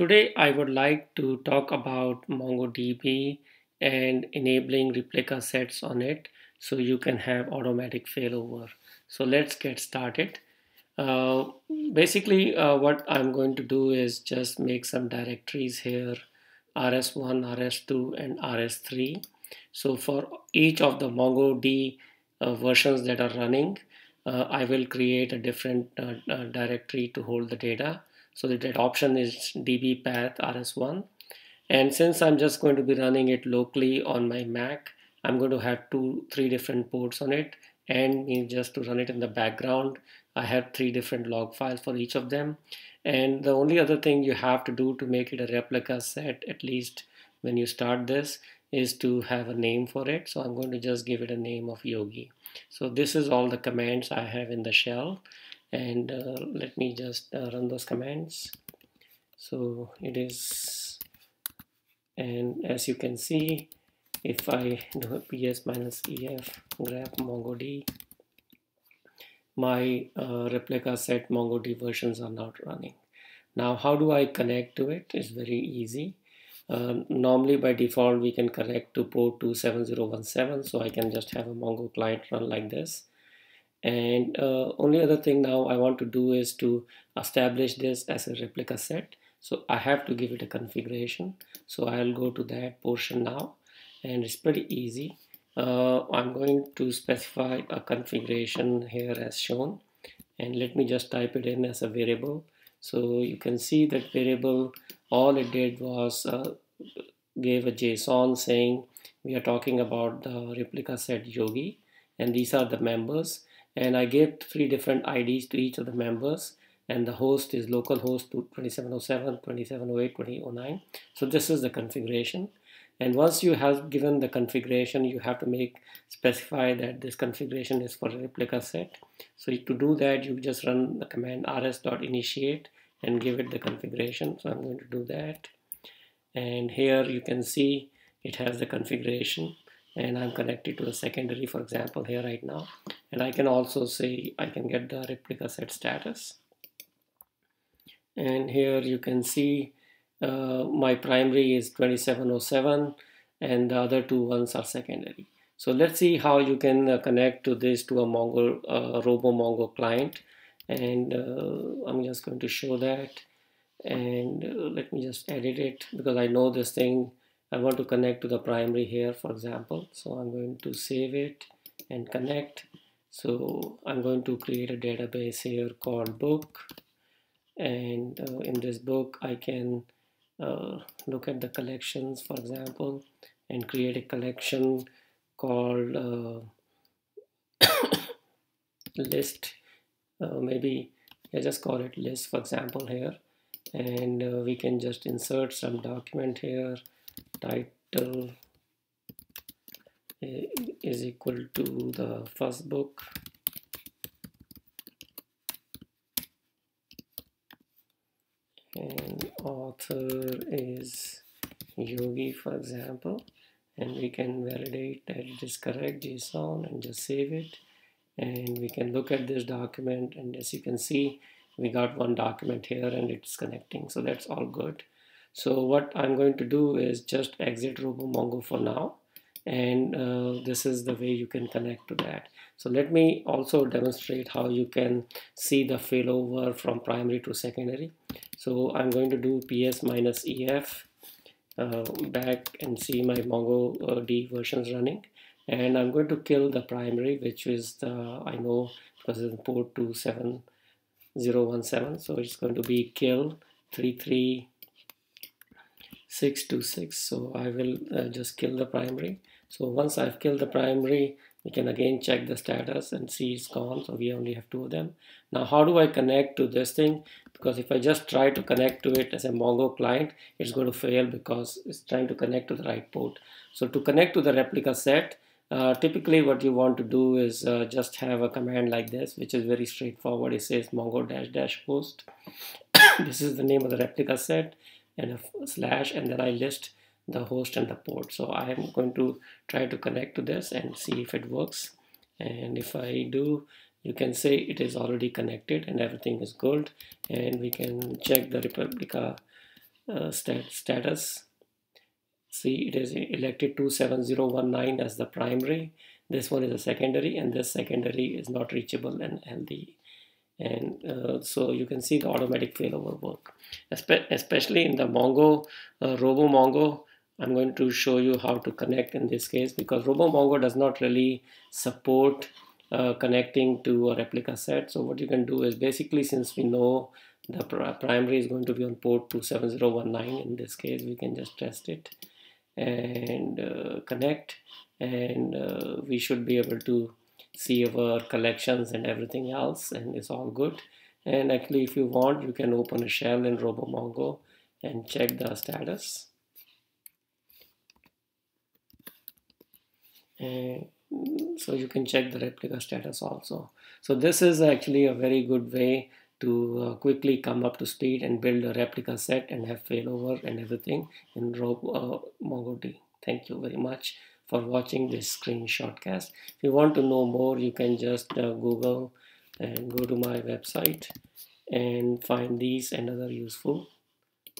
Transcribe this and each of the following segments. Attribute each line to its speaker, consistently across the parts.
Speaker 1: today I would like to talk about MongoDB and enabling replica sets on it so you can have automatic failover. So let's get started. Uh, basically uh, what I'm going to do is just make some directories here rs1, rs2 and rs3. So for each of the MongoDB uh, versions that are running uh, I will create a different uh, uh, directory to hold the data so that option is db path rs1. And since I'm just going to be running it locally on my Mac, I'm going to have two, three different ports on it and just to run it in the background. I have three different log files for each of them. And the only other thing you have to do to make it a replica set, at least when you start this, is to have a name for it. So I'm going to just give it a name of Yogi. So this is all the commands I have in the shell and uh, let me just uh, run those commands. So it is and as you can see if I do a ps minus ef grep mongod my uh, replica set mongod versions are not running. Now how do I connect to it? It's very easy. Uh, normally by default we can connect to port 27017 so I can just have a Mongo client run like this and uh, only other thing now I want to do is to establish this as a replica set. So I have to give it a configuration. So I'll go to that portion now. And it's pretty easy. Uh, I'm going to specify a configuration here as shown. And let me just type it in as a variable. So you can see that variable all it did was uh, gave a JSON saying we are talking about the replica set yogi. And these are the members and I gave three different IDs to each of the members and the host is localhost to 2707, 2708, 2009. So this is the configuration. And once you have given the configuration, you have to make specify that this configuration is for a replica set. So to do that, you just run the command rs.initiate and give it the configuration. So I'm going to do that. And here you can see it has the configuration and I'm connected to the secondary for example here right now. And I can also say I can get the replica set status. And here you can see uh, my primary is 2707 and the other two ones are secondary. So let's see how you can uh, connect to this to a Mongo uh, RoboMongo client. And uh, I'm just going to show that. And uh, let me just edit it because I know this thing I want to connect to the primary here for example. So I'm going to save it and connect. So I'm going to create a database here called book. And uh, in this book I can uh, look at the collections for example and create a collection called uh, list. Uh, maybe I just call it list for example here. And uh, we can just insert some document here title eh, is equal to the first book. And author is yogi for example and we can validate that it is correct json and just save it. And we can look at this document and as you can see we got one document here and it's connecting. So that's all good so what I'm going to do is just exit RoboMongo for now and uh, this is the way you can connect to that. So let me also demonstrate how you can see the failover from primary to secondary. So I'm going to do ps minus ef uh, back and see my Mongo uh, D versions running and I'm going to kill the primary which is the I know because it's port 27017 so it's going to be kill 33 626 so I will uh, just kill the primary. So once I've killed the primary we can again check the status and see it's gone. So we only have two of them. Now how do I connect to this thing? Because if I just try to connect to it as a Mongo client it's going to fail because it's trying to connect to the right port. So to connect to the replica set uh, typically what you want to do is uh, just have a command like this which is very straightforward. It says mongo dash dash host. This is the name of the replica set and a slash and then I list the host and the port. So I am going to try to connect to this and see if it works. And if I do you can say it is already connected and everything is good. And we can check the replica uh, stat status. See it is elected 27019 as the primary. This one is a secondary and this secondary is not reachable and healthy and uh, so you can see the automatic failover work especially in the mongo uh, robo mongo i'm going to show you how to connect in this case because robo mongo does not really support uh, connecting to a replica set. So what you can do is basically since we know the primary is going to be on port 27019 in this case we can just test it and uh, connect. And uh, we should be able to see our collections and everything else and it's all good. And actually if you want you can open a shell in RoboMongo and check the status. And so you can check the replica status also. So this is actually a very good way to uh, quickly come up to speed and build a replica set and have failover and everything in Robo, uh, MongoD. Thank you very much for watching this screenshot cast. If you want to know more, you can just uh, Google and go to my website and find these and other useful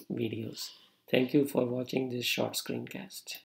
Speaker 1: videos. Thank you for watching this short screencast.